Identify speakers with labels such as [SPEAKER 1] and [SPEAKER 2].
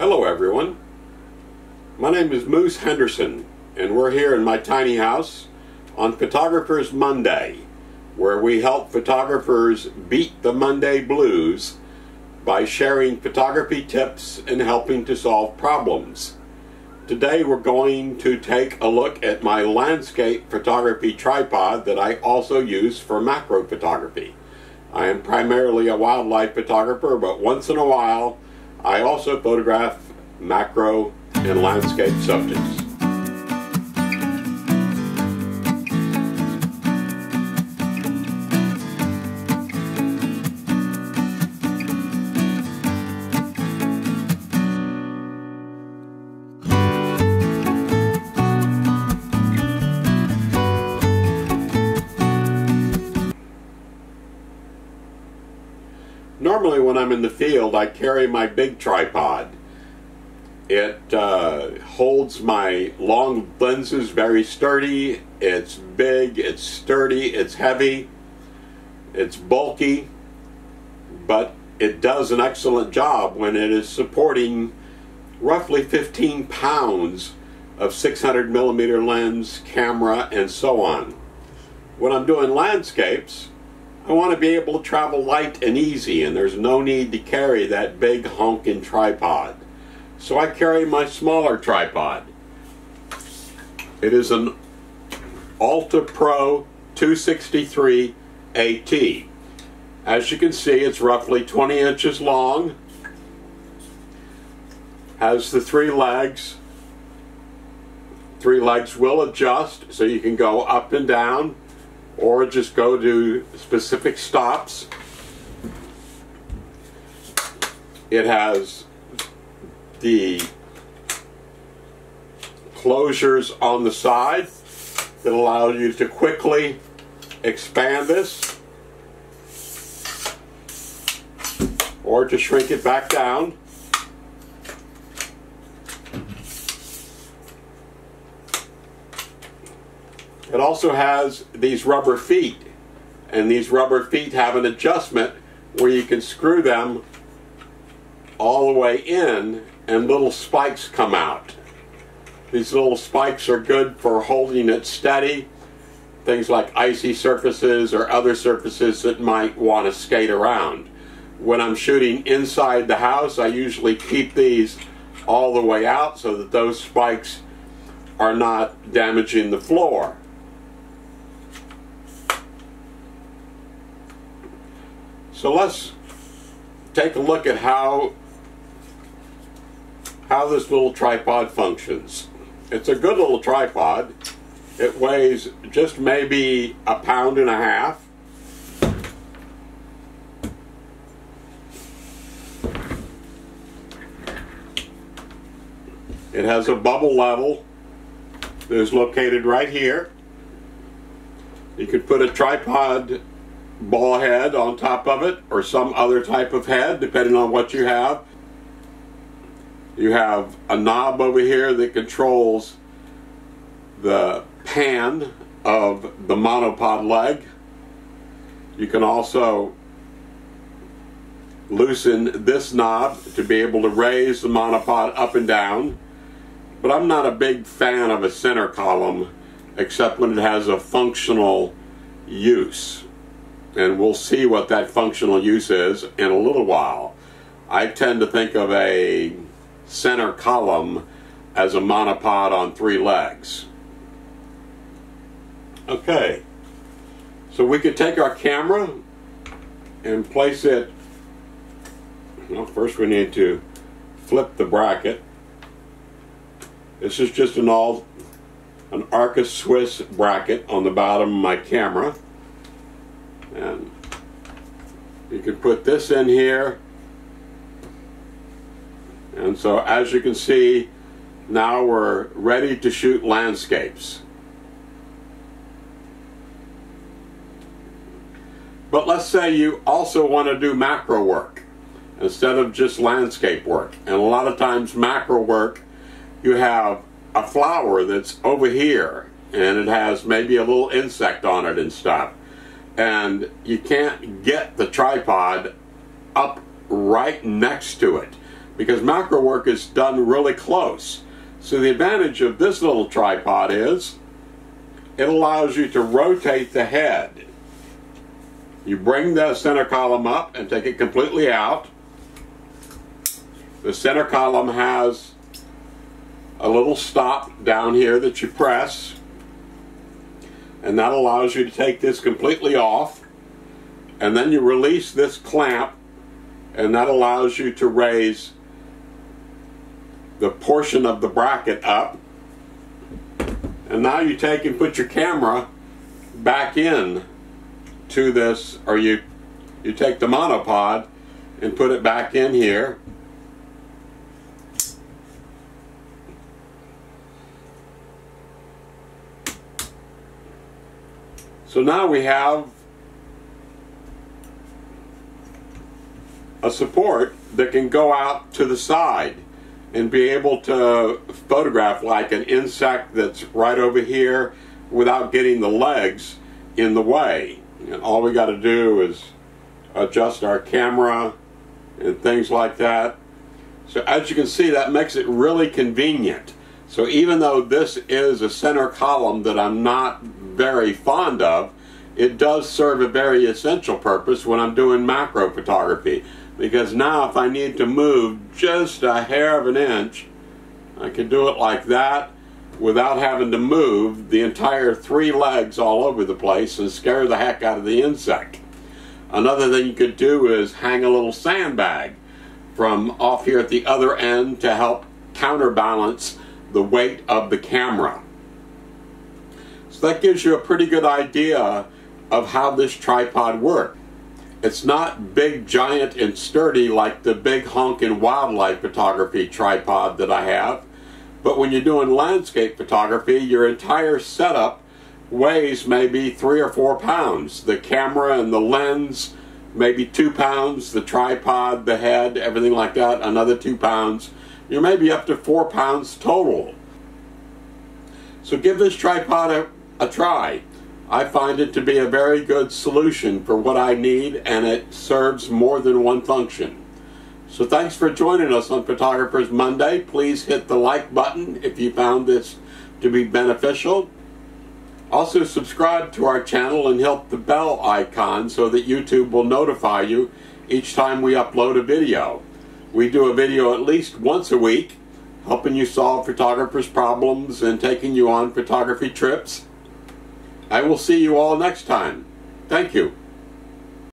[SPEAKER 1] Hello everyone. My name is Moose Henderson and we're here in my tiny house on Photographers Monday where we help photographers beat the Monday blues by sharing photography tips and helping to solve problems. Today we're going to take a look at my landscape photography tripod that I also use for macro photography. I am primarily a wildlife photographer, but once in a while I also photograph macro and landscape subjects. Normally when I'm in the field I carry my big tripod. It uh, holds my long lenses very sturdy, it's big, it's sturdy, it's heavy, it's bulky, but it does an excellent job when it is supporting roughly 15 pounds of 600 millimeter lens, camera, and so on. When I'm doing landscapes, I want to be able to travel light and easy and there's no need to carry that big honking tripod. So I carry my smaller tripod. It is an Alta Pro 263 AT. As you can see it's roughly 20 inches long, has the three legs. Three legs will adjust so you can go up and down or just go to specific stops. It has the closures on the side that allow you to quickly expand this or to shrink it back down. It also has these rubber feet and these rubber feet have an adjustment where you can screw them all the way in and little spikes come out. These little spikes are good for holding it steady, things like icy surfaces or other surfaces that might want to skate around. When I'm shooting inside the house, I usually keep these all the way out so that those spikes are not damaging the floor. So let's take a look at how how this little tripod functions. It's a good little tripod. It weighs just maybe a pound and a half. It has a bubble level that is located right here. You could put a tripod ball head on top of it or some other type of head depending on what you have. You have a knob over here that controls the pan of the monopod leg. You can also loosen this knob to be able to raise the monopod up and down. But I'm not a big fan of a center column except when it has a functional use and we'll see what that functional use is in a little while. I tend to think of a center column as a monopod on three legs. Okay, so we could take our camera and place it, well first we need to flip the bracket. This is just an all an Arca Swiss bracket on the bottom of my camera and you can put this in here. And so as you can see now we're ready to shoot landscapes. But let's say you also want to do macro work instead of just landscape work. And a lot of times macro work you have a flower that's over here and it has maybe a little insect on it and stuff and you can't get the tripod up right next to it because macro work is done really close. So the advantage of this little tripod is it allows you to rotate the head. You bring the center column up and take it completely out. The center column has a little stop down here that you press and that allows you to take this completely off. And then you release this clamp and that allows you to raise the portion of the bracket up. And now you take and put your camera back in to this or you you take the monopod and put it back in here So now we have a support that can go out to the side and be able to photograph like an insect that's right over here without getting the legs in the way. And all we got to do is adjust our camera and things like that. So as you can see that makes it really convenient. So even though this is a center column that I'm not very fond of, it does serve a very essential purpose when I'm doing macro photography. Because now if I need to move just a hair of an inch, I can do it like that without having to move the entire three legs all over the place and scare the heck out of the insect. Another thing you could do is hang a little sandbag from off here at the other end to help counterbalance the weight of the camera. So that gives you a pretty good idea of how this tripod works. It's not big, giant, and sturdy like the big honkin' wildlife photography tripod that I have, but when you're doing landscape photography, your entire setup weighs maybe three or four pounds. The camera and the lens, maybe two pounds, the tripod, the head, everything like that, another two pounds. You're maybe up to four pounds total. So give this tripod a, a try. I find it to be a very good solution for what I need and it serves more than one function. So thanks for joining us on Photographers Monday. Please hit the like button if you found this to be beneficial. Also subscribe to our channel and hit the bell icon so that YouTube will notify you each time we upload a video. We do a video at least once a week helping you solve photographers' problems and taking you on photography trips. I will see you all next time. Thank you.